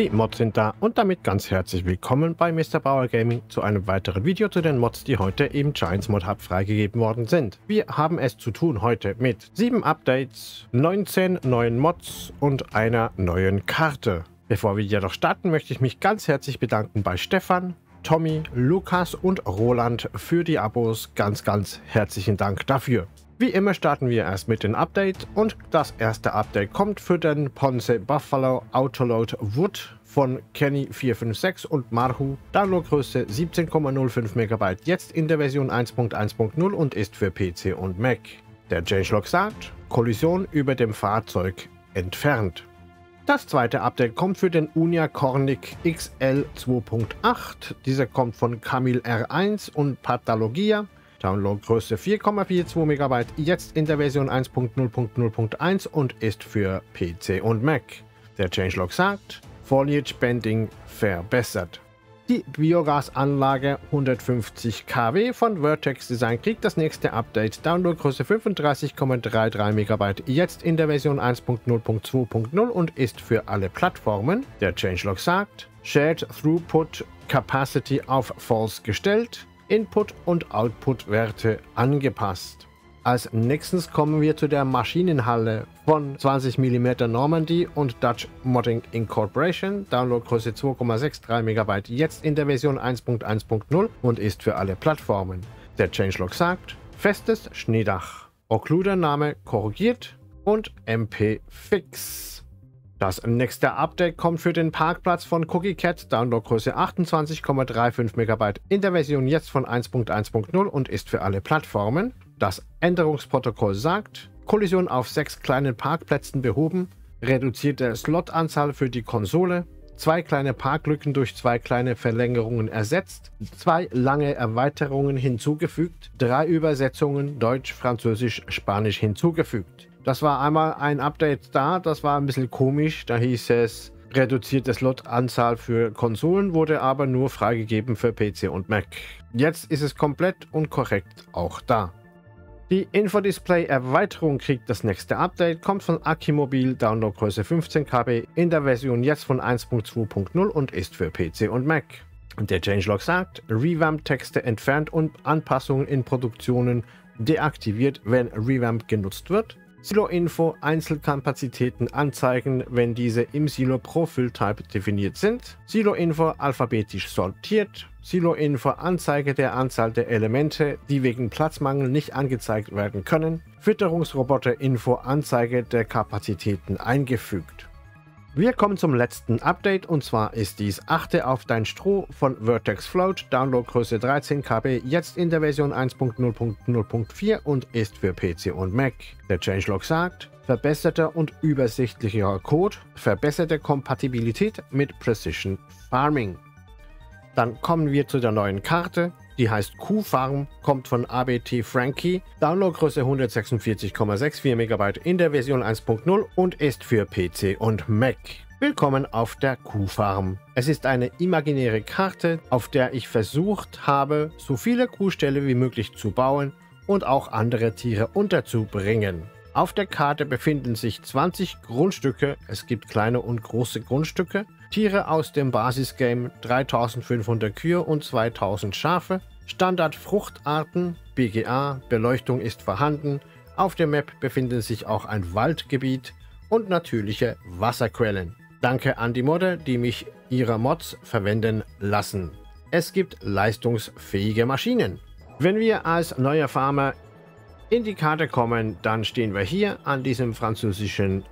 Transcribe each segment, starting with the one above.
Die Mods sind da und damit ganz herzlich willkommen bei Mr. Bauer Gaming zu einem weiteren Video zu den Mods, die heute im Giants Mod Hub freigegeben worden sind. Wir haben es zu tun heute mit 7 Updates, 19 neuen Mods und einer neuen Karte. Bevor wir jedoch starten, möchte ich mich ganz herzlich bedanken bei Stefan, Tommy, Lukas und Roland für die Abos. Ganz, ganz herzlichen Dank dafür. Wie immer starten wir erst mit den Updates und das erste Update kommt für den Ponce Buffalo Autoload Wood von Kenny456 und Marhu. Downloadgröße 17,05 MB, jetzt in der Version 1.1.0 und ist für PC und Mac. Der Changelog sagt, Kollision über dem Fahrzeug entfernt. Das zweite Update kommt für den Unia Cornic XL 2.8. Dieser kommt von Camil R1 und Pathologia. Downloadgröße 4,42 MB, jetzt in der Version 1.0.0.1 und ist für PC und Mac. Der Changelog sagt, Foliage Bending verbessert. Die Biogasanlage 150 kW von Vertex Design kriegt das nächste Update. Downloadgröße 35,33 MB, jetzt in der Version 1.0.2.0 und ist für alle Plattformen. Der Changelog sagt, Shared Throughput Capacity auf False gestellt. Input- und Output-Werte angepasst. Als nächstes kommen wir zu der Maschinenhalle von 20 mm Normandy und Dutch Modding Incorporation. Downloadgröße 2,63 MB, jetzt in der Version 1.1.0 und ist für alle Plattformen. Der Changelog sagt, festes Schneedach. Occluder-Name korrigiert und MP fix. Das nächste Update kommt für den Parkplatz von Cookie Cat, Downloadgröße 28,35 MB in der Version jetzt von 1.1.0 und ist für alle Plattformen. Das Änderungsprotokoll sagt, Kollision auf sechs kleinen Parkplätzen behoben, reduzierte Slotanzahl für die Konsole, zwei kleine Parklücken durch zwei kleine Verlängerungen ersetzt, zwei lange Erweiterungen hinzugefügt, drei Übersetzungen Deutsch, Französisch, Spanisch hinzugefügt. Das war einmal ein Update da, das war ein bisschen komisch. Da hieß es, reduzierte Slot-Anzahl für Konsolen wurde aber nur freigegeben für PC und Mac. Jetzt ist es komplett und korrekt auch da. Die Infodisplay-Erweiterung kriegt das nächste Update, kommt von Akimobil, Downloadgröße 15 KB, in der Version jetzt von 1.2.0 und ist für PC und Mac. Der Changelog sagt, Revamp-Texte entfernt und Anpassungen in Produktionen deaktiviert, wenn Revamp genutzt wird. Silo-Info Einzelkapazitäten anzeigen, wenn diese im Silo pro Fill-Type definiert sind. Silo-Info alphabetisch sortiert. Silo-Info Anzeige der Anzahl der Elemente, die wegen Platzmangel nicht angezeigt werden können. Fütterungsroboter-Info Anzeige der Kapazitäten eingefügt. Wir kommen zum letzten Update und zwar ist dies Achte auf dein Stroh von Vertex Float, Downloadgröße 13 KB, jetzt in der Version 1.0.0.4 und ist für PC und Mac. Der Changelog sagt, verbesserter und übersichtlicherer Code, verbesserte Kompatibilität mit Precision Farming. Dann kommen wir zu der neuen Karte. Die heißt Q-Farm, kommt von ABT Frankie, Downloadgröße 146,64 MB in der Version 1.0 und ist für PC und Mac. Willkommen auf der Kuhfarm. Es ist eine imaginäre Karte, auf der ich versucht habe, so viele Kuhställe wie möglich zu bauen und auch andere Tiere unterzubringen. Auf der Karte befinden sich 20 Grundstücke, es gibt kleine und große Grundstücke, Tiere aus dem Basisgame 3500 Kühe und 2000 Schafe, Standardfruchtarten, BGA, Beleuchtung ist vorhanden, auf der Map befindet sich auch ein Waldgebiet und natürliche Wasserquellen. Danke an die Modder, die mich ihre Mods verwenden lassen. Es gibt leistungsfähige Maschinen. Wenn wir als neuer Farmer in die Karte kommen, dann stehen wir hier an diesem französischen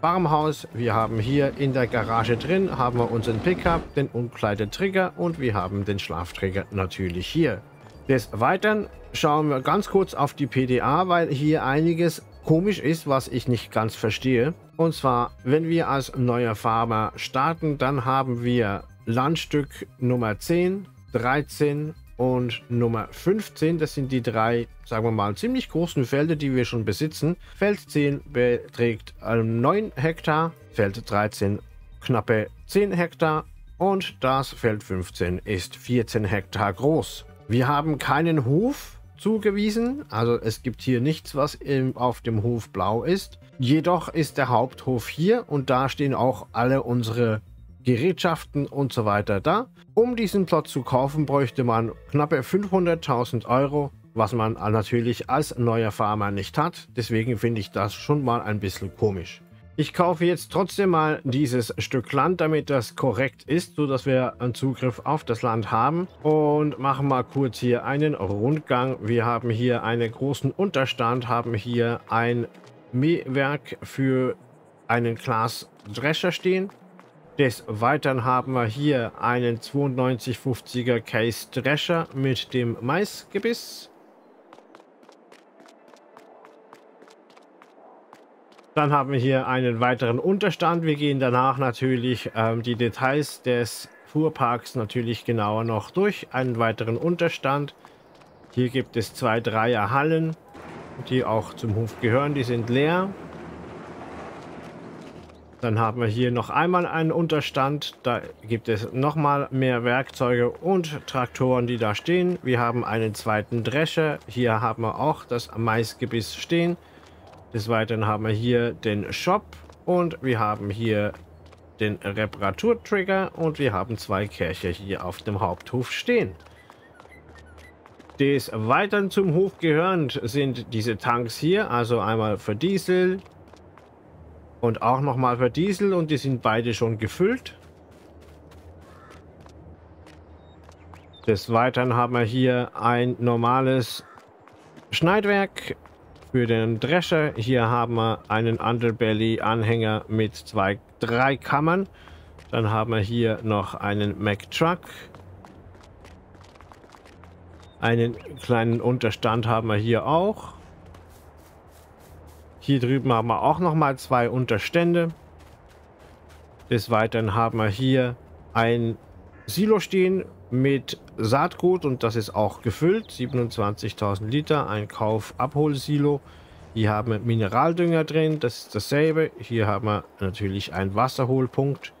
Farmhaus. Wir haben hier in der Garage drin, haben wir unseren Pickup, den Umkleidetrigger und wir haben den Schlafträger natürlich hier. Des Weiteren schauen wir ganz kurz auf die PDA, weil hier einiges komisch ist, was ich nicht ganz verstehe. Und zwar, wenn wir als neuer Farmer starten, dann haben wir Landstück Nummer 10, 13 und Nummer 15. Das sind die drei, sagen wir mal, ziemlich großen Felder, die wir schon besitzen. Feld 10 beträgt 9 Hektar, Feld 13 knappe 10 Hektar und das Feld 15 ist 14 Hektar groß. Wir haben keinen Hof zugewiesen, also es gibt hier nichts, was auf dem Hof blau ist. Jedoch ist der Haupthof hier und da stehen auch alle unsere Gerätschaften und so weiter da. Um diesen Plot zu kaufen, bräuchte man knappe 500.000 Euro, was man natürlich als neuer Farmer nicht hat. Deswegen finde ich das schon mal ein bisschen komisch. Ich kaufe jetzt trotzdem mal dieses Stück Land, damit das korrekt ist, sodass wir einen Zugriff auf das Land haben. Und machen mal kurz hier einen Rundgang. Wir haben hier einen großen Unterstand, haben hier ein Mähwerk für einen Glas Drescher stehen. Des Weiteren haben wir hier einen 9250er Case Drescher mit dem Maisgebiss. Dann haben wir hier einen weiteren Unterstand. Wir gehen danach natürlich ähm, die Details des Fuhrparks natürlich genauer noch durch. Einen weiteren Unterstand. Hier gibt es zwei Dreierhallen, die auch zum Hof gehören. Die sind leer. Dann haben wir hier noch einmal einen Unterstand. Da gibt es nochmal mehr Werkzeuge und Traktoren, die da stehen. Wir haben einen zweiten Drescher. Hier haben wir auch das Maisgebiss stehen. Des Weiteren haben wir hier den Shop und wir haben hier den Reparaturtrigger und wir haben zwei Kirche hier auf dem Haupthof stehen. Des Weiteren zum Hof gehörend sind diese Tanks hier, also einmal für Diesel und auch nochmal für Diesel und die sind beide schon gefüllt. Des Weiteren haben wir hier ein normales Schneidwerk für den Drescher. Hier haben wir einen Underbelly-Anhänger mit zwei, drei Kammern. Dann haben wir hier noch einen Mack Truck. Einen kleinen Unterstand haben wir hier auch. Hier drüben haben wir auch noch mal zwei Unterstände. Des Weiteren haben wir hier ein Silo stehen mit Saatgut und das ist auch gefüllt. 27.000 Liter, ein Kauf-Abholsilo. Hier haben wir Mineraldünger drin, das ist dasselbe. Hier haben wir natürlich einen Wasserholpunkt.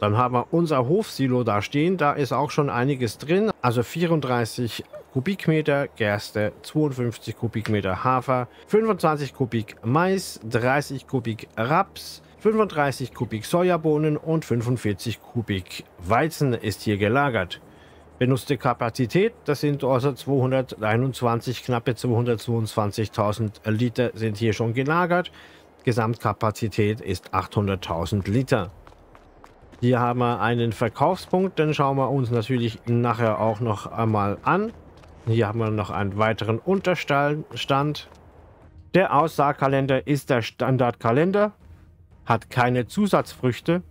Dann haben wir unser Hofsilo da stehen, da ist auch schon einiges drin. Also 34 Kubikmeter Gerste, 52 Kubikmeter Hafer, 25 Kubik Mais, 30 Kubik Raps, 35 Kubik Sojabohnen und 45 Kubik Weizen ist hier gelagert. Benutzte Kapazität, das sind also 221, knappe 222.000 Liter sind hier schon gelagert. Gesamtkapazität ist 800.000 Liter. Hier haben wir einen Verkaufspunkt, den schauen wir uns natürlich nachher auch noch einmal an. Hier haben wir noch einen weiteren Unterstand. Der Aussaagkalender ist der Standardkalender hat keine Zusatzfrüchte.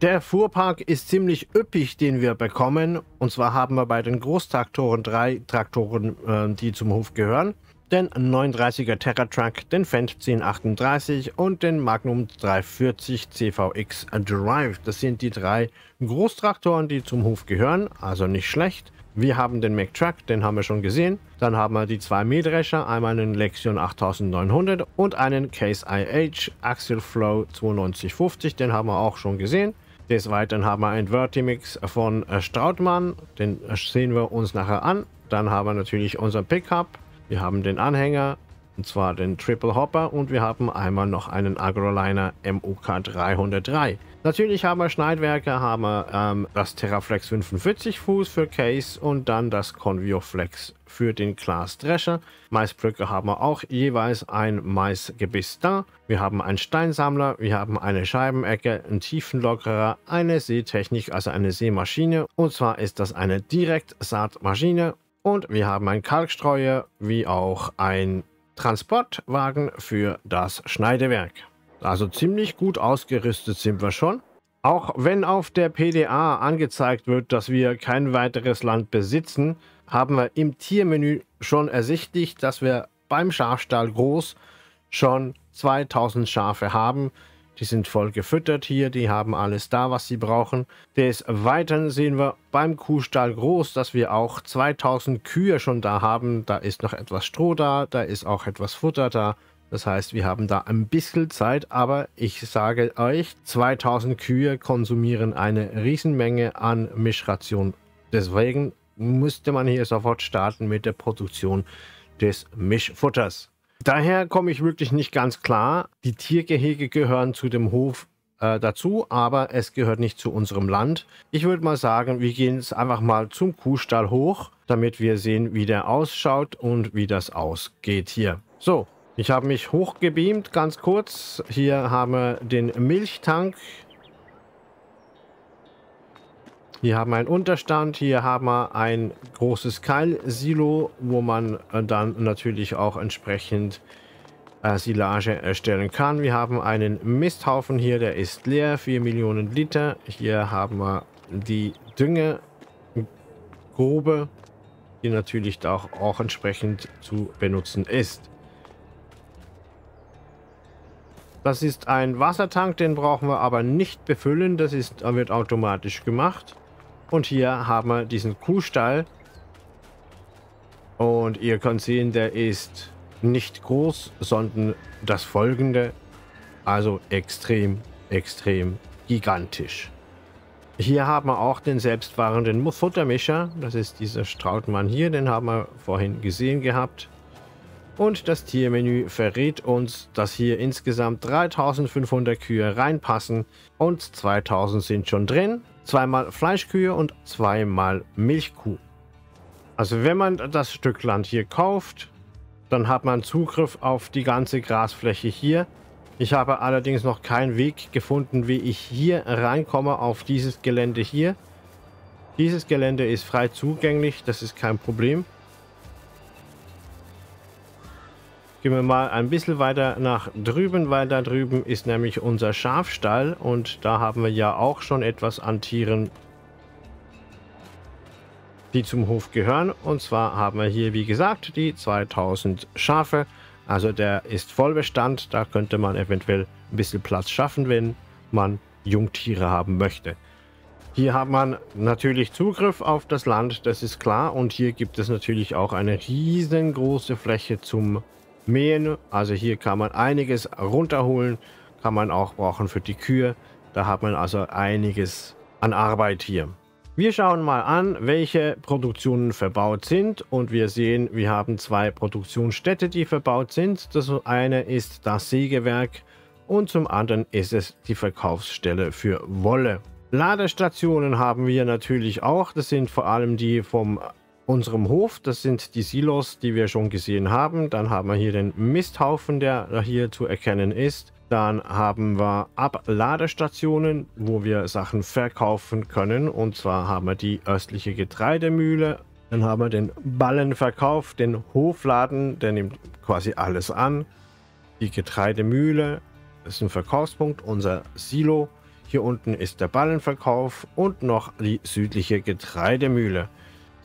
Der Fuhrpark ist ziemlich üppig, den wir bekommen. Und zwar haben wir bei den Großtraktoren drei Traktoren, äh, die zum Hof gehören. Den 39er Terra Truck, den Fendt 1038 und den Magnum 340 CVX Drive. Das sind die drei Großtraktoren, die zum Hof gehören. Also nicht schlecht. Wir haben den Mack den haben wir schon gesehen. Dann haben wir die zwei Mähdrescher, einmal einen Lexion 8900 und einen Case IH Axial Flow 9250, den haben wir auch schon gesehen. Des Weiteren haben wir einen Vertimix von äh, Strautmann, den äh, sehen wir uns nachher an. Dann haben wir natürlich unseren Pickup, wir haben den Anhänger, und zwar den Triple Hopper und wir haben einmal noch einen Agroliner MOK 303. Natürlich haben wir Schneidwerke, haben wir ähm, das Terraflex 45 Fuß für Case und dann das Convioflex für den Class Drescher. Maisbrücke haben wir auch jeweils ein Maisgebiss da. Wir haben einen Steinsammler, wir haben eine Scheibenecke, einen Tiefenlockerer, eine Seetechnik, also eine Seemaschine. Und zwar ist das eine Direktsaatmaschine und wir haben einen Kalkstreuer, wie auch ein Transportwagen für das Schneidewerk. Also ziemlich gut ausgerüstet sind wir schon. Auch wenn auf der PDA angezeigt wird, dass wir kein weiteres Land besitzen, haben wir im Tiermenü schon ersichtlich, dass wir beim Schafstall groß schon 2000 Schafe haben. Die sind voll gefüttert hier, die haben alles da, was sie brauchen. Des Weiteren sehen wir beim Kuhstall groß, dass wir auch 2000 Kühe schon da haben. Da ist noch etwas Stroh da, da ist auch etwas Futter da. Das heißt, wir haben da ein bisschen Zeit, aber ich sage euch, 2000 Kühe konsumieren eine Riesenmenge an Mischration. Deswegen müsste man hier sofort starten mit der Produktion des Mischfutters. Daher komme ich wirklich nicht ganz klar. Die Tiergehege gehören zu dem Hof äh, dazu, aber es gehört nicht zu unserem Land. Ich würde mal sagen, wir gehen jetzt einfach mal zum Kuhstall hoch, damit wir sehen, wie der ausschaut und wie das ausgeht hier. So, ich habe mich hochgebeamt, ganz kurz. Hier haben wir den Milchtank. Hier haben wir einen Unterstand, hier haben wir ein großes Keilsilo, wo man äh, dann natürlich auch entsprechend äh, Silage erstellen kann. Wir haben einen Misthaufen hier, der ist leer, 4 Millionen Liter. Hier haben wir die Düngegrube, die natürlich auch, auch entsprechend zu benutzen ist. Das ist ein Wassertank, den brauchen wir aber nicht befüllen. Das ist, wird automatisch gemacht. Und hier haben wir diesen Kuhstall. Und ihr könnt sehen, der ist nicht groß, sondern das folgende. Also extrem, extrem gigantisch. Hier haben wir auch den selbstfahrenden Futtermischer. Das ist dieser Strautmann hier, den haben wir vorhin gesehen gehabt. Und das Tiermenü verrät uns, dass hier insgesamt 3500 Kühe reinpassen und 2000 sind schon drin. Zweimal Fleischkühe und zweimal Milchkuh. Also wenn man das Stück Land hier kauft, dann hat man Zugriff auf die ganze Grasfläche hier. Ich habe allerdings noch keinen Weg gefunden, wie ich hier reinkomme auf dieses Gelände hier. Dieses Gelände ist frei zugänglich, das ist kein Problem. Gehen wir mal ein bisschen weiter nach drüben, weil da drüben ist nämlich unser Schafstall und da haben wir ja auch schon etwas an Tieren, die zum Hof gehören. Und zwar haben wir hier, wie gesagt, die 2000 Schafe. Also der ist Vollbestand, da könnte man eventuell ein bisschen Platz schaffen, wenn man Jungtiere haben möchte. Hier hat man natürlich Zugriff auf das Land, das ist klar. Und hier gibt es natürlich auch eine riesengroße Fläche zum mähen. Also hier kann man einiges runterholen, kann man auch brauchen für die Kühe. Da hat man also einiges an Arbeit hier. Wir schauen mal an, welche Produktionen verbaut sind und wir sehen, wir haben zwei Produktionsstätte, die verbaut sind. Das eine ist das Sägewerk und zum anderen ist es die Verkaufsstelle für Wolle. Ladestationen haben wir natürlich auch. Das sind vor allem die vom unserem Hof. Das sind die Silos, die wir schon gesehen haben. Dann haben wir hier den Misthaufen, der hier zu erkennen ist. Dann haben wir Abladestationen, wo wir Sachen verkaufen können. Und zwar haben wir die östliche Getreidemühle. Dann haben wir den Ballenverkauf, den Hofladen, der nimmt quasi alles an. Die Getreidemühle ist ein Verkaufspunkt, unser Silo. Hier unten ist der Ballenverkauf und noch die südliche Getreidemühle.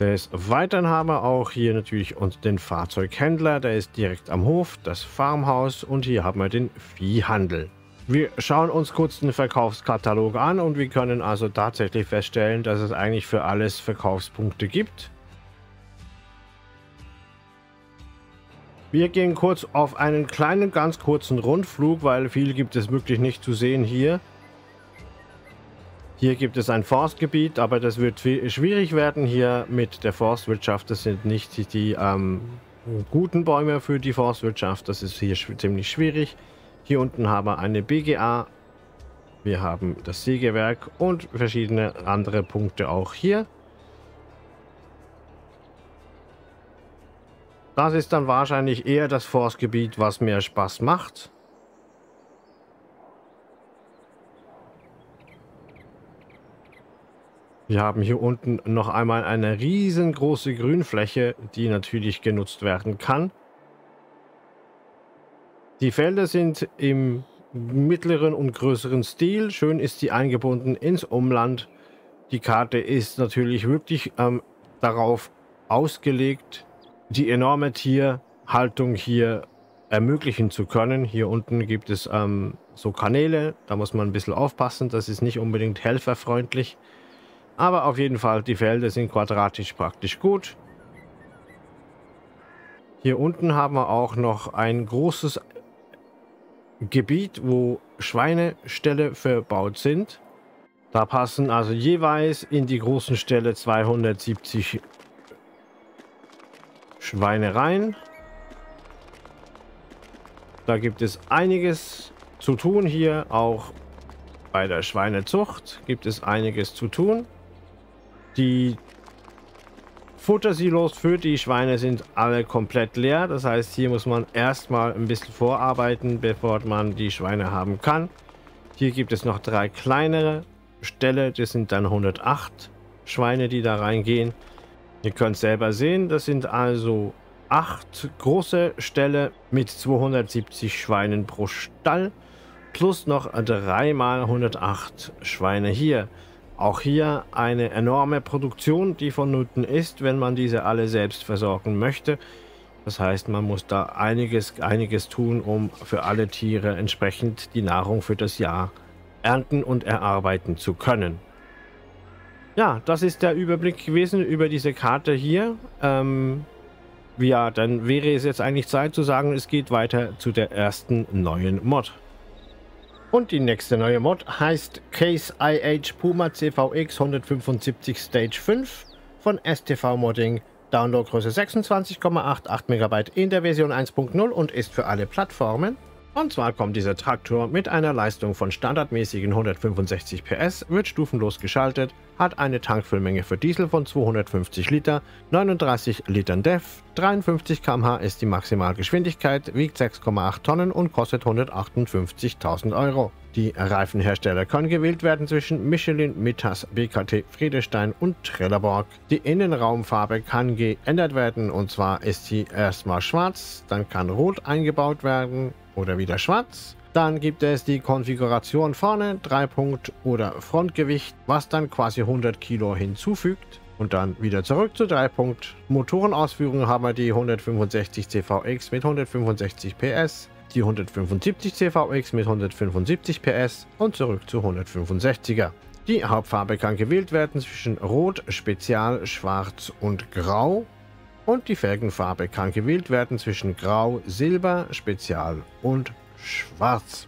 Des Weiteren haben wir auch hier natürlich den Fahrzeughändler, der ist direkt am Hof, das Farmhaus und hier haben wir den Viehhandel. Wir schauen uns kurz den Verkaufskatalog an und wir können also tatsächlich feststellen, dass es eigentlich für alles Verkaufspunkte gibt. Wir gehen kurz auf einen kleinen, ganz kurzen Rundflug, weil viel gibt es wirklich nicht zu sehen hier. Hier gibt es ein Forstgebiet, aber das wird schwierig werden hier mit der Forstwirtschaft. Das sind nicht die ähm, guten Bäume für die Forstwirtschaft. Das ist hier ziemlich schwierig. Hier unten haben wir eine BGA. Wir haben das Sägewerk und verschiedene andere Punkte auch hier. Das ist dann wahrscheinlich eher das Forstgebiet, was mehr Spaß macht. Wir haben hier unten noch einmal eine riesengroße Grünfläche, die natürlich genutzt werden kann. Die Felder sind im mittleren und größeren Stil. Schön ist sie eingebunden ins Umland. Die Karte ist natürlich wirklich ähm, darauf ausgelegt, die enorme Tierhaltung hier ermöglichen zu können. Hier unten gibt es ähm, so Kanäle, da muss man ein bisschen aufpassen. Das ist nicht unbedingt helferfreundlich. Aber auf jeden Fall, die Felder sind quadratisch praktisch gut. Hier unten haben wir auch noch ein großes Gebiet, wo Schweineställe verbaut sind. Da passen also jeweils in die großen Ställe 270 Schweine rein. Da gibt es einiges zu tun hier, auch Bei der Schweinezucht gibt es einiges zu tun. Die Futtersilos für die Schweine sind alle komplett leer. Das heißt, hier muss man erstmal ein bisschen vorarbeiten, bevor man die Schweine haben kann. Hier gibt es noch drei kleinere Ställe. Das sind dann 108 Schweine, die da reingehen. Ihr könnt selber sehen, das sind also acht große Ställe mit 270 Schweinen pro Stall plus noch dreimal 108 Schweine hier. Auch hier eine enorme Produktion, die vonnöten ist, wenn man diese alle selbst versorgen möchte. Das heißt, man muss da einiges, einiges tun, um für alle Tiere entsprechend die Nahrung für das Jahr ernten und erarbeiten zu können. Ja, das ist der Überblick gewesen über diese Karte hier. Ähm, ja, dann wäre es jetzt eigentlich Zeit zu sagen, es geht weiter zu der ersten neuen Mod. Und die nächste neue Mod heißt Case IH Puma CVX 175 Stage 5 von STV Modding. Downloadgröße 26,88 MB in der Version 1.0 und ist für alle Plattformen. Und zwar kommt dieser Traktor mit einer Leistung von standardmäßigen 165 PS, wird stufenlos geschaltet, hat eine Tankfüllmenge für Diesel von 250 Liter, 39 Litern DEF, 53 km/h ist die Maximalgeschwindigkeit, wiegt 6,8 Tonnen und kostet 158.000 Euro. Die Reifenhersteller können gewählt werden zwischen Michelin, Mittas, BKT, Friedestein und Trelleborg. Die Innenraumfarbe kann geändert werden und zwar ist sie erstmal schwarz, dann kann rot eingebaut werden oder wieder schwarz. Dann gibt es die Konfiguration vorne, 3 Punkt oder Frontgewicht, was dann quasi 100 Kilo hinzufügt. Und dann wieder zurück zu 3 Punkt. Motorenausführung haben wir die 165 CVX mit 165 PS, die 175 CVX mit 175 PS und zurück zu 165er. Die Hauptfarbe kann gewählt werden zwischen Rot, Spezial, Schwarz und Grau. Und die Felgenfarbe kann gewählt werden zwischen Grau, Silber, Spezial und schwarz.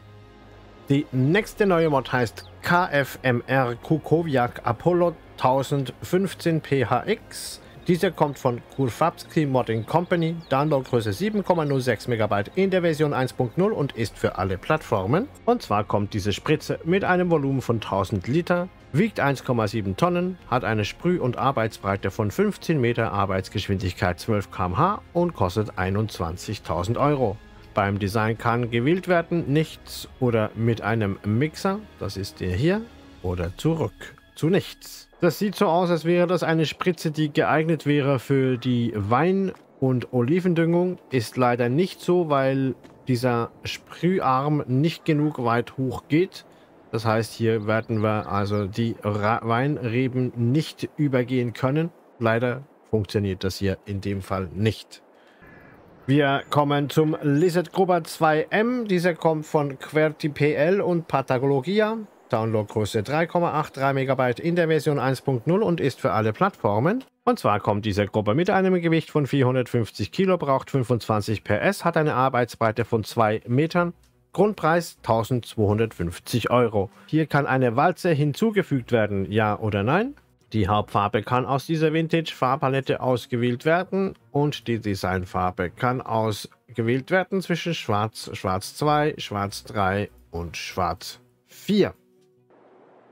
Die nächste neue Mod heißt KFMR Kukowiak Apollo 1015 PHX. Dieser kommt von Kurfabski Modding Company, Downloadgröße 7,06 MB in der Version 1.0 und ist für alle Plattformen. Und zwar kommt diese Spritze mit einem Volumen von 1000 Liter, wiegt 1,7 Tonnen, hat eine Sprüh- und Arbeitsbreite von 15 Meter, Arbeitsgeschwindigkeit 12 km/h und kostet 21.000 Euro. Beim Design kann gewählt werden, nichts oder mit einem Mixer, das ist der hier, oder zurück zu nichts. Das sieht so aus, als wäre das eine Spritze, die geeignet wäre für die Wein- und Olivendüngung. Ist leider nicht so, weil dieser Sprüharm nicht genug weit hoch geht. Das heißt, hier werden wir also die Ra Weinreben nicht übergehen können. Leider funktioniert das hier in dem Fall nicht. Wir kommen zum Lizard Grubber 2M. Dieser kommt von QWERTY und Pathologia. Downloadgröße 3,83 MB in der Version 1.0 und ist für alle Plattformen. Und zwar kommt dieser Gruppe mit einem Gewicht von 450 Kilo, braucht 25 PS, hat eine Arbeitsbreite von 2 Metern, Grundpreis 1250 Euro. Hier kann eine Walze hinzugefügt werden, ja oder nein? Die Hauptfarbe kann aus dieser Vintage-Farbpalette ausgewählt werden und die Designfarbe kann ausgewählt werden zwischen Schwarz, Schwarz 2, Schwarz 3 und Schwarz 4.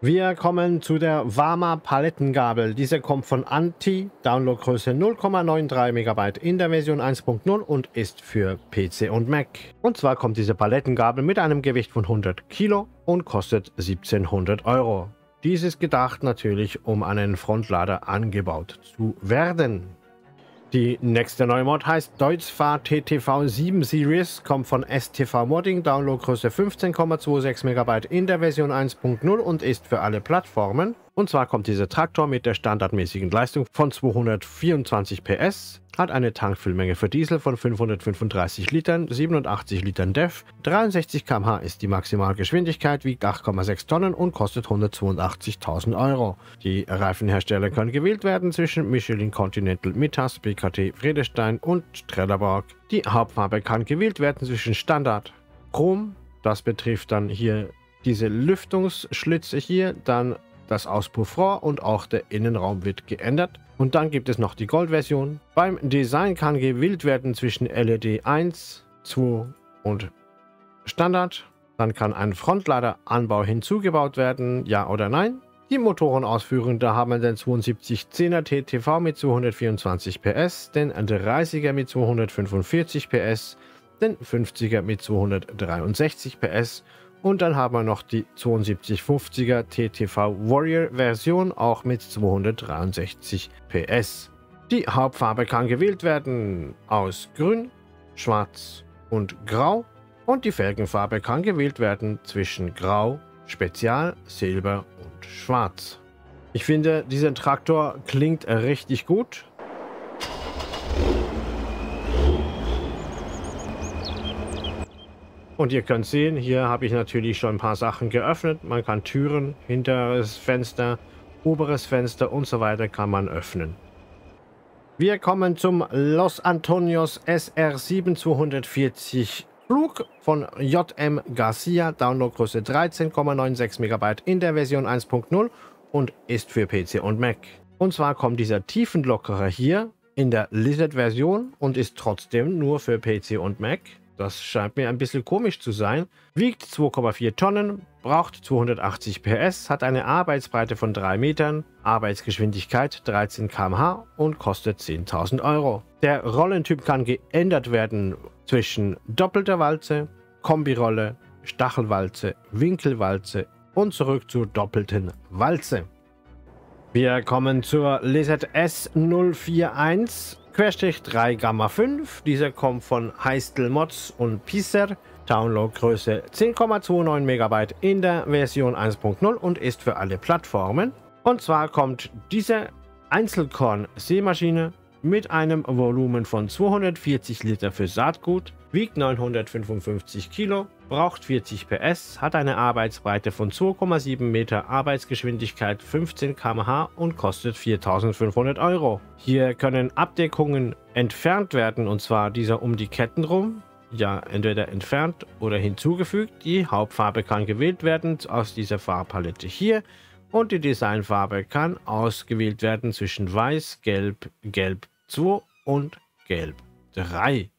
Wir kommen zu der Wama Palettengabel. Diese kommt von Anti, Downloadgröße 0,93 MB in der Version 1.0 und ist für PC und Mac. Und zwar kommt diese Palettengabel mit einem Gewicht von 100 Kilo und kostet 1700 Euro. Dies ist gedacht natürlich, um an einen Frontlader angebaut zu werden. Die nächste neue Mod heißt Deutzfahr TTV 7 Series, kommt von STV Modding, Downloadgröße 15,26 MB in der Version 1.0 und ist für alle Plattformen. Und zwar kommt dieser Traktor mit der standardmäßigen Leistung von 224 PS, hat eine Tankfüllmenge für Diesel von 535 Litern, 87 Litern DEF, 63 km/h ist die Maximalgeschwindigkeit, wiegt 8,6 Tonnen und kostet 182.000 Euro. Die Reifenhersteller können gewählt werden zwischen Michelin Continental Mittas, BKT Friedestein und Trelleborg. Die Hauptfarbe kann gewählt werden zwischen Standard Chrom, das betrifft dann hier diese Lüftungsschlitze hier, dann das Auspuffrohr und auch der Innenraum wird geändert. Und dann gibt es noch die Gold-Version. Beim Design kann gewählt werden zwischen LED 1, 2 und Standard. Dann kann ein Frontladeranbau hinzugebaut werden, ja oder nein. Die Motorenausführung, da haben wir den 7210er TTV mit 224 PS, den 30er mit 245 PS, den 50er mit 263 PS und dann haben wir noch die 7250er TTV Warrior Version, auch mit 263 PS. Die Hauptfarbe kann gewählt werden aus Grün, Schwarz und Grau und die Felgenfarbe kann gewählt werden zwischen Grau, Spezial, Silber und Schwarz. Ich finde, dieser Traktor klingt richtig gut. Und ihr könnt sehen, hier habe ich natürlich schon ein paar Sachen geöffnet. Man kann Türen, hinteres Fenster, oberes Fenster und so weiter kann man öffnen. Wir kommen zum Los Antonios SR7240 Flug von JM Garcia, Downloadgröße 13,96 MB in der Version 1.0 und ist für PC und Mac. Und zwar kommt dieser Tiefenlockerer hier in der Lizard-Version und ist trotzdem nur für PC und Mac. Das scheint mir ein bisschen komisch zu sein. Wiegt 2,4 Tonnen, braucht 280 PS, hat eine Arbeitsbreite von 3 Metern, Arbeitsgeschwindigkeit 13 km/h und kostet 10.000 Euro. Der Rollentyp kann geändert werden zwischen doppelter Walze, Kombirolle, Stachelwalze, Winkelwalze und zurück zur doppelten Walze. Wir kommen zur Lizard S041 Querstrich 3 Gamma 5. Dieser kommt von Heistel Mods und Pisser. Downloadgröße 10,29 MB in der Version 1.0 und ist für alle Plattformen. Und zwar kommt diese Einzelkorn-Seemaschine mit einem Volumen von 240 Liter für Saatgut, wiegt 955 Kilo, braucht 40 PS, hat eine Arbeitsbreite von 2,7 Meter, Arbeitsgeschwindigkeit 15 km/h und kostet 4500 Euro. Hier können Abdeckungen entfernt werden und zwar dieser um die Ketten rum, ja entweder entfernt oder hinzugefügt. Die Hauptfarbe kann gewählt werden aus dieser Farbpalette hier und die Designfarbe kann ausgewählt werden zwischen Weiß, Gelb, Gelb 2 und Gelb 3.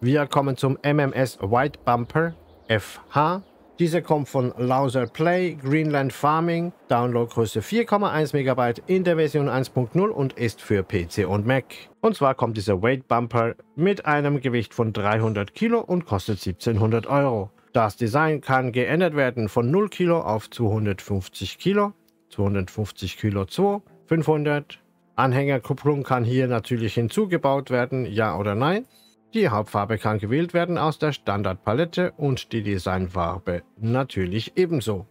Wir kommen zum MMS White Bumper FH. Dieser kommt von Lauser Play Greenland Farming, Downloadgröße 4,1 MB in der Version 1.0 und ist für PC und Mac. Und zwar kommt dieser Weight Bumper mit einem Gewicht von 300 Kilo und kostet 1700 Euro. Das Design kann geändert werden von 0 Kilo auf 250 Kilo, 250 Kilo 2, 500, Anhängerkupplung kann hier natürlich hinzugebaut werden, ja oder nein. Die Hauptfarbe kann gewählt werden aus der Standardpalette und die Designfarbe natürlich ebenso.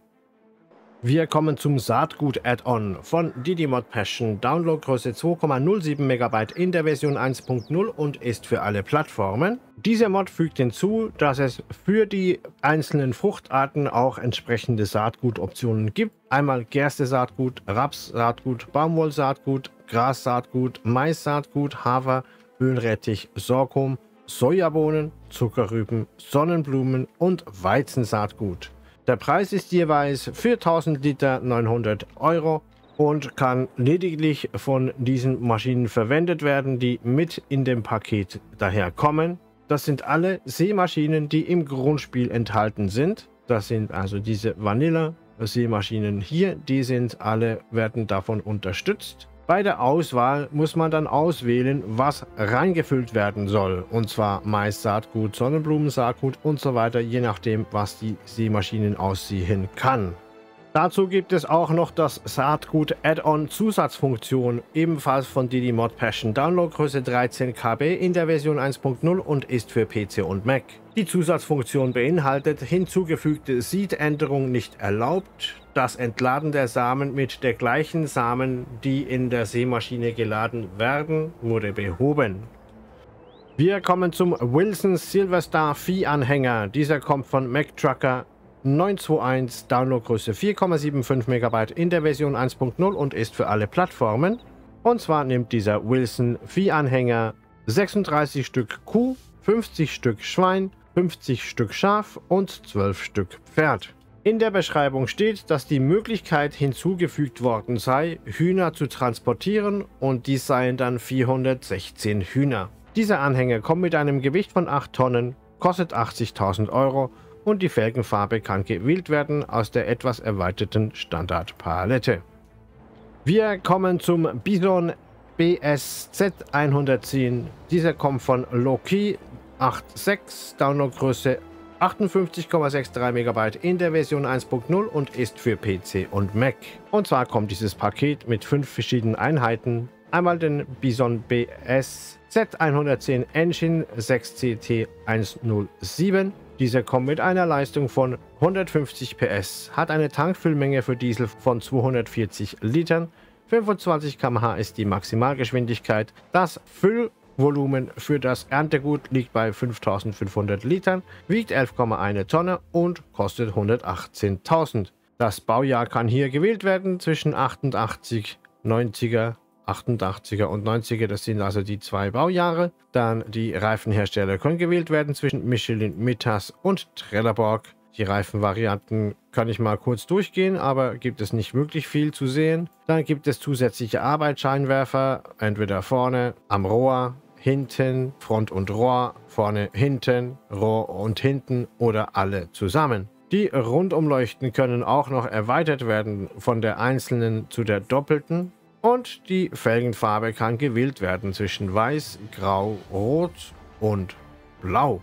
Wir kommen zum Saatgut-Add-on von Didymod Passion. Downloadgröße 2,07 MB in der Version 1.0 und ist für alle Plattformen. Dieser Mod fügt hinzu, dass es für die einzelnen Fruchtarten auch entsprechende Saatgutoptionen gibt. Einmal Gerste-Saatgut, Raps-Saatgut, Baumwollsaatgut, Gras-Saatgut, Mais-Saatgut, Hafer, Ölrettich, Sorghum, Sojabohnen, Zuckerrüben, Sonnenblumen und Weizensaatgut. Der Preis ist jeweils für 1000 Liter 900 Euro und kann lediglich von diesen Maschinen verwendet werden, die mit in dem Paket daherkommen. Das sind alle Seemaschinen, die im Grundspiel enthalten sind. Das sind also diese Vanilla Seemaschinen hier, die sind alle, werden davon unterstützt. Bei der Auswahl muss man dann auswählen, was reingefüllt werden soll. Und zwar Mais, Saatgut, Sonnenblumensaatgut und so weiter, je nachdem, was die Seemaschinen aussehen kann. Dazu gibt es auch noch das Saatgut Add-on Zusatzfunktion, ebenfalls von Didi Mod Passion. Downloadgröße 13 KB in der Version 1.0 und ist für PC und Mac. Die Zusatzfunktion beinhaltet hinzugefügte Seed-Änderung nicht erlaubt, das Entladen der Samen mit der gleichen Samen, die in der Seemaschine geladen werden, wurde behoben. Wir kommen zum Wilson Silverstar Vieh-Anhänger. Dieser kommt von Mac Trucker 921, Downloadgröße 4,75 MB in der Version 1.0 und ist für alle Plattformen. Und zwar nimmt dieser Wilson Viehanhänger 36 Stück Kuh, 50 Stück Schwein, 50 Stück Schaf und 12 Stück Pferd. In der Beschreibung steht, dass die Möglichkeit hinzugefügt worden sei, Hühner zu transportieren und dies seien dann 416 Hühner. Dieser Anhänger kommt mit einem Gewicht von 8 Tonnen, kostet 80.000 Euro und die Felgenfarbe kann gewählt werden aus der etwas erweiterten Standardpalette. Wir kommen zum Bison BSZ 110. Dieser kommt von Loki 8.6, Downloadgröße 58,63 MB in der Version 1.0 und ist für PC und Mac. Und zwar kommt dieses Paket mit fünf verschiedenen Einheiten. Einmal den Bison BS Z110 Engine 6CT107. Dieser kommt mit einer Leistung von 150 PS, hat eine Tankfüllmenge für Diesel von 240 Litern, 25 km/h ist die Maximalgeschwindigkeit. Das Füllvolumen für das Erntegut liegt bei 5500 Litern, wiegt 11,1 Tonne und kostet 118.000. Das Baujahr kann hier gewählt werden zwischen 88, 90er 88er und 90er, das sind also die zwei Baujahre. Dann die Reifenhersteller können gewählt werden zwischen Michelin, Mittas und Trelleborg. Die Reifenvarianten kann ich mal kurz durchgehen, aber gibt es nicht wirklich viel zu sehen. Dann gibt es zusätzliche Arbeitsscheinwerfer, entweder vorne am Rohr, hinten, Front und Rohr, vorne, hinten, Rohr und hinten oder alle zusammen. Die Rundumleuchten können auch noch erweitert werden von der einzelnen zu der doppelten. Und die Felgenfarbe kann gewählt werden zwischen Weiß, Grau, Rot und Blau.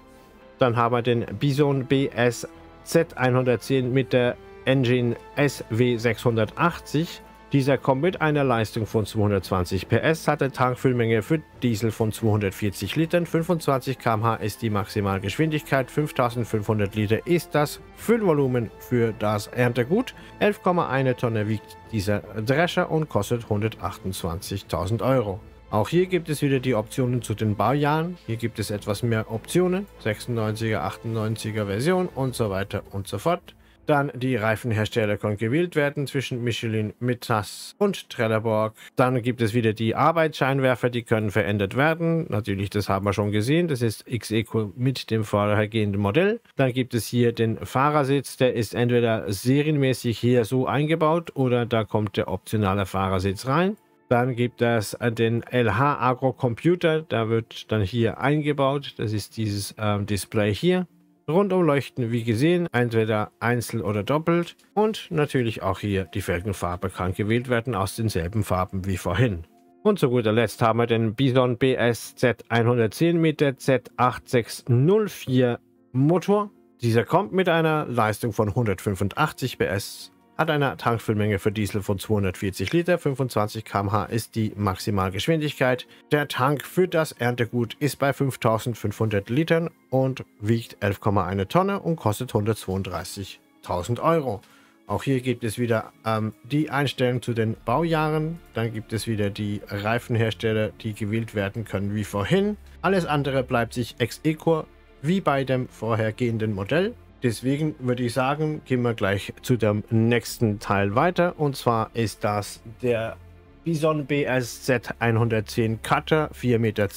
Dann haben wir den Bison BS Z110 mit der Engine SW680. Dieser kommt mit einer Leistung von 220 PS, hat eine Tankfüllmenge für Diesel von 240 Litern, 25 km/h ist die Maximalgeschwindigkeit, 5500 Liter ist das Füllvolumen für das Erntegut, 11,1 Tonne wiegt dieser Drescher und kostet 128.000 Euro. Auch hier gibt es wieder die Optionen zu den Baujahren. Hier gibt es etwas mehr Optionen. 96er, 98er Version und so weiter und so fort. Dann die Reifenhersteller können gewählt werden zwischen Michelin, Mittas und Trelleborg. Dann gibt es wieder die Arbeitsscheinwerfer, die können verändert werden. Natürlich, das haben wir schon gesehen. Das ist X-Eco mit dem vorhergehenden Modell. Dann gibt es hier den Fahrersitz. Der ist entweder serienmäßig hier so eingebaut oder da kommt der optionale Fahrersitz rein. Dann gibt es den LH Agro Computer, der wird dann hier eingebaut. Das ist dieses ähm, Display hier. Rundumleuchten, wie gesehen, entweder einzeln oder doppelt. Und natürlich auch hier die Felgenfarbe kann gewählt werden aus denselben Farben wie vorhin. Und zu guter Letzt haben wir den Bison BS Z110 mit der Z8604 Motor. Dieser kommt mit einer Leistung von 185 PS hat eine Tankfüllmenge für Diesel von 240 Liter, 25 km/h ist die Maximalgeschwindigkeit. Der Tank für das Erntegut ist bei 5500 Litern und wiegt 11,1 Tonne und kostet 132.000 Euro. Auch hier gibt es wieder ähm, die Einstellung zu den Baujahren. Dann gibt es wieder die Reifenhersteller, die gewählt werden können wie vorhin. Alles andere bleibt sich ex equo wie bei dem vorhergehenden Modell. Deswegen würde ich sagen, gehen wir gleich zu dem nächsten Teil weiter. Und zwar ist das der Bison BSZ 110 Cutter, 4,20 Meter,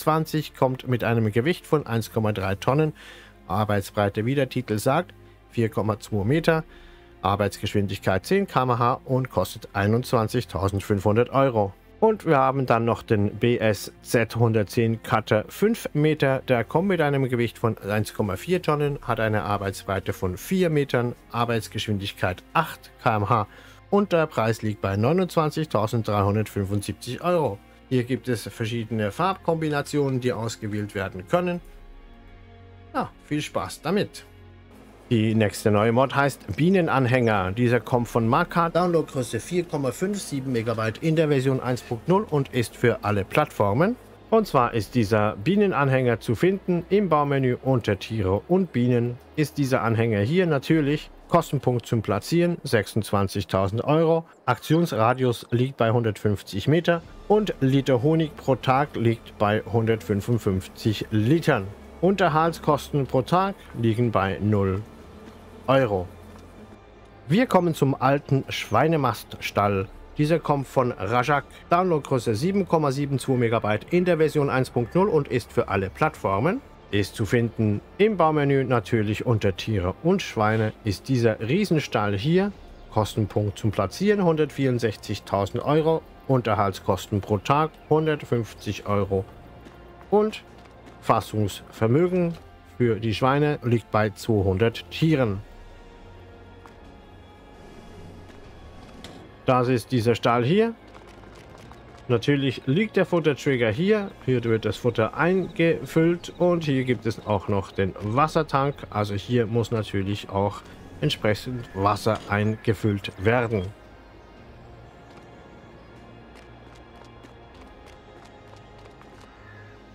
kommt mit einem Gewicht von 1,3 Tonnen. Arbeitsbreite, wie der Titel sagt, 4,2 Meter. Arbeitsgeschwindigkeit 10 km/h und kostet 21.500 Euro. Und wir haben dann noch den BS Z110 Cutter 5 Meter. Der kommt mit einem Gewicht von 1,4 Tonnen, hat eine Arbeitsbreite von 4 Metern, Arbeitsgeschwindigkeit 8 km/h und der Preis liegt bei 29.375 Euro. Hier gibt es verschiedene Farbkombinationen, die ausgewählt werden können. Ja, viel Spaß damit! Die nächste neue Mod heißt Bienenanhänger. Dieser kommt von Marka, Downloadgröße 4,57 MB in der Version 1.0 und ist für alle Plattformen. Und zwar ist dieser Bienenanhänger zu finden im Baumenü unter Tiere und Bienen. Ist dieser Anhänger hier natürlich Kostenpunkt zum Platzieren 26.000 Euro. Aktionsradius liegt bei 150 Meter und Liter Honig pro Tag liegt bei 155 Litern. Unterhaltskosten pro Tag liegen bei 0 Euro. Wir kommen zum alten Schweinemaststall. Dieser kommt von Rajak, Downloadgröße 7,72 MB in der Version 1.0 und ist für alle Plattformen. Ist zu finden im Baumenü natürlich unter Tiere und Schweine ist dieser Riesenstall hier. Kostenpunkt zum Platzieren 164.000 Euro, Unterhaltskosten pro Tag 150 Euro und Fassungsvermögen für die Schweine liegt bei 200 Tieren. Das ist dieser Stall hier. Natürlich liegt der Futtertrigger hier. Hier wird das Futter eingefüllt und hier gibt es auch noch den Wassertank. Also hier muss natürlich auch entsprechend Wasser eingefüllt werden.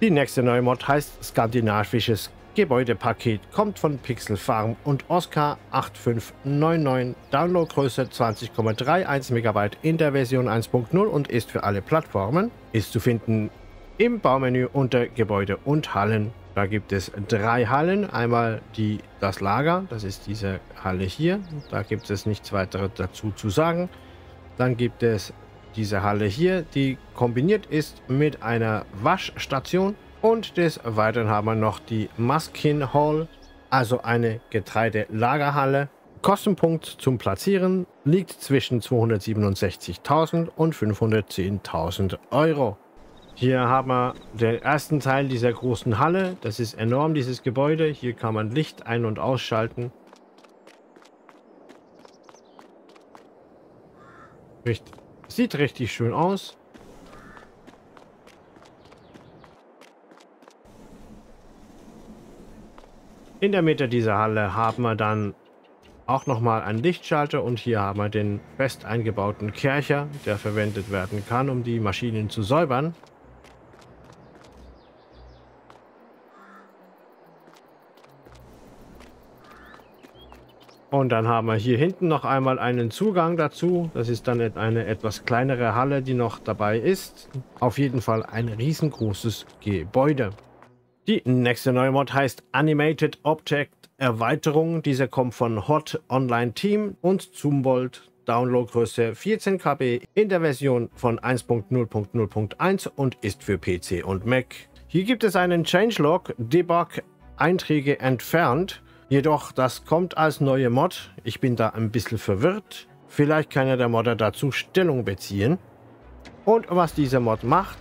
Die nächste neue Mod heißt Skandinavisches Gebäudepaket, kommt von Pixel Farm und Oscar 8599, Downloadgröße 20,31 MB in der Version 1.0 und ist für alle Plattformen. Ist zu finden im Baumenü unter Gebäude und Hallen. Da gibt es drei Hallen. Einmal die, das Lager, das ist diese Halle hier. Da gibt es nichts weiteres dazu zu sagen. Dann gibt es diese Halle hier, die kombiniert ist mit einer Waschstation. Und des Weiteren haben wir noch die Muskin Hall, also eine Getreidelagerhalle. Kostenpunkt zum Platzieren liegt zwischen 267.000 und 510.000 Euro. Hier haben wir den ersten Teil dieser großen Halle. Das ist enorm, dieses Gebäude. Hier kann man Licht ein- und ausschalten. Richtig. Sieht richtig schön aus. In der Mitte dieser Halle haben wir dann auch nochmal einen Lichtschalter und hier haben wir den fest eingebauten Kercher, der verwendet werden kann, um die Maschinen zu säubern. Und dann haben wir hier hinten noch einmal einen Zugang dazu. Das ist dann eine etwas kleinere Halle, die noch dabei ist. Auf jeden Fall ein riesengroßes Gebäude. Die nächste neue Mod heißt Animated Object Erweiterung. Diese kommt von Hot Online Team und Zumbold. Downloadgröße 14 KB in der Version von 1.0.0.1 und ist für PC und Mac. Hier gibt es einen Changelog, Debug, Einträge entfernt. Jedoch, das kommt als neue Mod. Ich bin da ein bisschen verwirrt. Vielleicht kann ja der Modder dazu Stellung beziehen. Und was dieser Mod macht,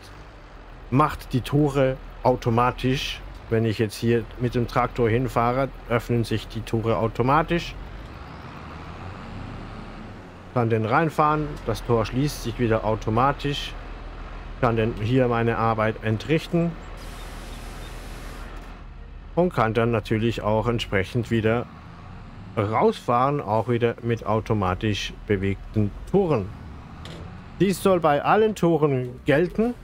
macht die Tore automatisch. Wenn ich jetzt hier mit dem Traktor hinfahre, öffnen sich die Tore automatisch. Kann den reinfahren, das Tor schließt sich wieder automatisch. Kann dann hier meine Arbeit entrichten und kann dann natürlich auch entsprechend wieder rausfahren, auch wieder mit automatisch bewegten Toren. Dies soll bei allen Toren gelten.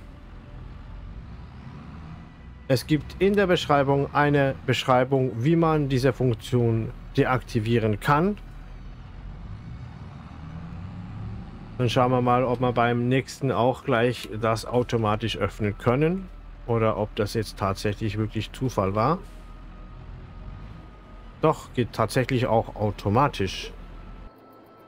Es gibt in der Beschreibung eine Beschreibung, wie man diese Funktion deaktivieren kann. Dann schauen wir mal, ob wir beim nächsten auch gleich das automatisch öffnen können oder ob das jetzt tatsächlich wirklich Zufall war. Doch, geht tatsächlich auch automatisch.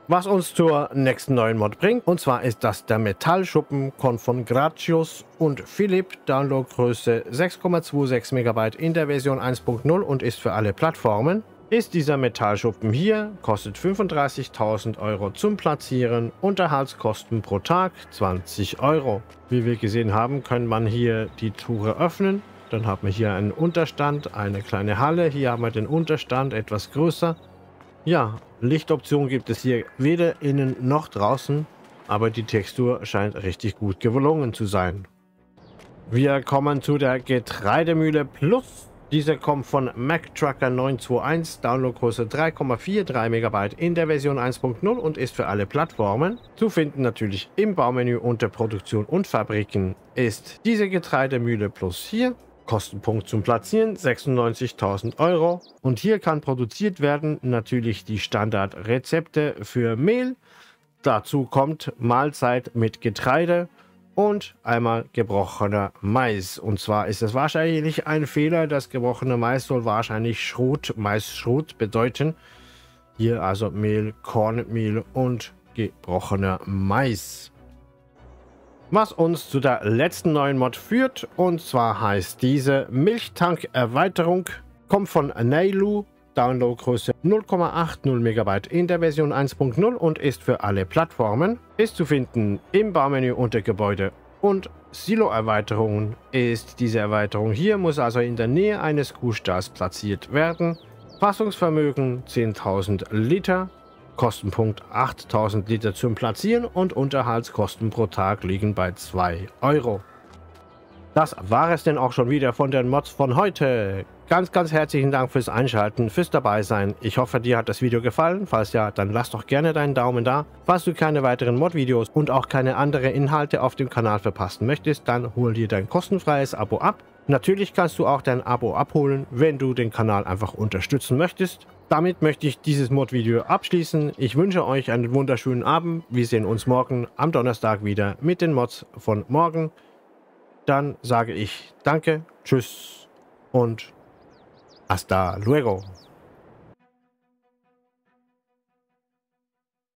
Was uns zur nächsten neuen Mod bringt, und zwar ist das der Metallschuppen von Gratius und Philipp, Downloadgröße 6,26 MB in der Version 1.0 und ist für alle Plattformen. Ist dieser Metallschuppen hier, kostet 35.000 Euro zum Platzieren, Unterhaltskosten pro Tag 20 Euro. Wie wir gesehen haben, kann man hier die Tore öffnen dann haben wir hier einen Unterstand, eine kleine Halle. Hier haben wir den Unterstand, etwas größer. Ja, Lichtoption gibt es hier weder innen noch draußen, aber die Textur scheint richtig gut gelungen zu sein. Wir kommen zu der Getreidemühle Plus. Diese kommt von MacTrucker 921, Downloadgröße 3,43 MB in der Version 1.0 und ist für alle Plattformen. Zu finden natürlich im Baumenü unter Produktion und Fabriken ist diese Getreidemühle Plus hier. Kostenpunkt zum Platzieren 96.000 Euro. Und hier kann produziert werden natürlich die Standardrezepte für Mehl. Dazu kommt Mahlzeit mit Getreide und einmal gebrochener Mais. Und zwar ist es wahrscheinlich ein Fehler. Das gebrochene Mais soll wahrscheinlich Schrot, Maisschrot bedeuten. Hier also Mehl, Kornmehl und gebrochener Mais. Was uns zu der letzten neuen Mod führt, und zwar heißt diese Milchtank-Erweiterung, kommt von Nailu, Downloadgröße 0,80 MB in der Version 1.0 und ist für alle Plattformen. Ist zu finden im Baumenü unter Gebäude Und Silo-Erweiterungen ist diese Erweiterung. Hier muss also in der Nähe eines Kuhstalls platziert werden. Fassungsvermögen 10.000 Liter, Kostenpunkt 8.000 Liter zum Platzieren und Unterhaltskosten pro Tag liegen bei 2 Euro. Das war es denn auch schon wieder von den Mods von heute. Ganz, ganz herzlichen Dank fürs Einschalten, fürs dabei sein. Ich hoffe, dir hat das Video gefallen. Falls ja, dann lass doch gerne deinen Daumen da. Falls du keine weiteren Mod-Videos und auch keine anderen Inhalte auf dem Kanal verpassen möchtest, dann hol dir dein kostenfreies Abo ab. Natürlich kannst du auch dein Abo abholen, wenn du den Kanal einfach unterstützen möchtest. Damit möchte ich dieses Mod-Video abschließen. Ich wünsche euch einen wunderschönen Abend. Wir sehen uns morgen am Donnerstag wieder mit den Mods von morgen. Dann sage ich Danke, Tschüss und hasta luego.